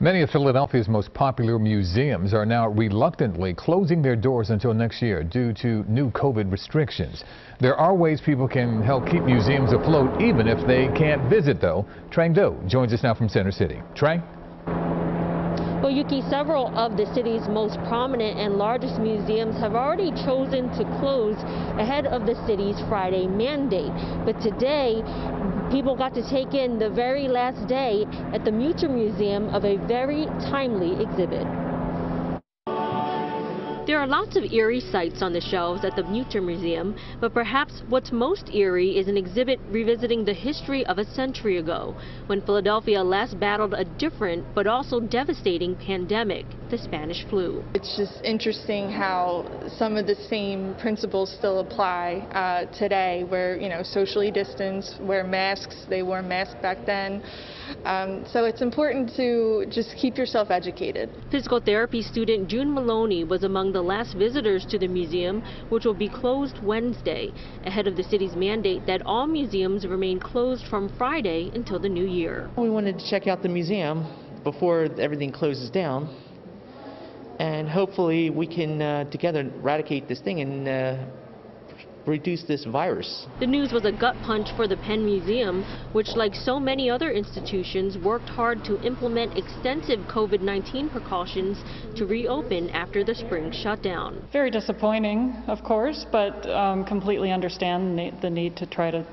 Many of Philadelphia's most popular museums are now reluctantly closing their doors until next year due to new COVID restrictions. There are ways people can help keep museums afloat even if they can't visit, though. Trang Do joins us now from Center City. Trang? Well, Ukee, several of the city's most prominent and largest museums have already chosen to close ahead of the city's Friday mandate. But today, people got to take in the very last day at the Mütter Museum of a very timely exhibit. There are lots of eerie sights on the shelves at the Mütter Museum, but perhaps what's most eerie is an exhibit revisiting the history of a century ago, when Philadelphia last battled a different but also devastating pandemic, the Spanish flu. It's just interesting how some of the same principles still apply uh, today, where, you know, socially distanced, wear masks, they wore masks back then. Um, so it's important to just keep yourself educated. Physical therapy student June Maloney was among the the last visitors to the museum, which will be closed Wednesday, ahead of the city's mandate that all museums remain closed from Friday until the new year. We wanted to check out the museum before everything closes down, and hopefully we can uh, together eradicate this thing and uh, reduce this virus. The news was a gut punch for the Penn Museum, which like so many other institutions worked hard to implement extensive COVID-19 precautions to reopen after the spring shutdown. Very disappointing, of course, but um, completely understand the need to try to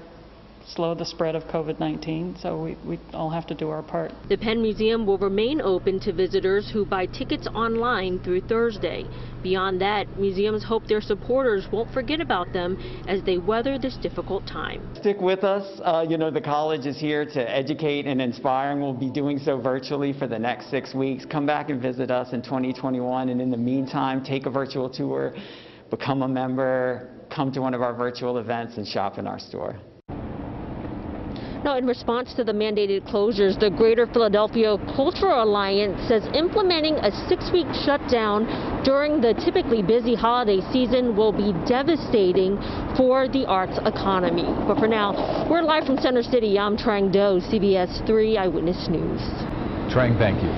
slow the spread of COVID-19, so we, we all have to do our part. The Penn Museum will remain open to visitors who buy tickets online through Thursday. Beyond that, museums hope their supporters won't forget about them as they weather this difficult time. Stick with us. Uh, you know, the college is here to educate and inspire, and we'll be doing so virtually for the next six weeks. Come back and visit us in 2021, and in the meantime, take a virtual tour, become a member, come to one of our virtual events, and shop in our store. Now, in response to the mandated closures, the Greater Philadelphia Cultural Alliance says implementing a six-week shutdown during the typically busy holiday season will be devastating for the arts economy. But for now, we're live from Center City. I'm Trang Do, CBS 3 Eyewitness News. Trang, thank you.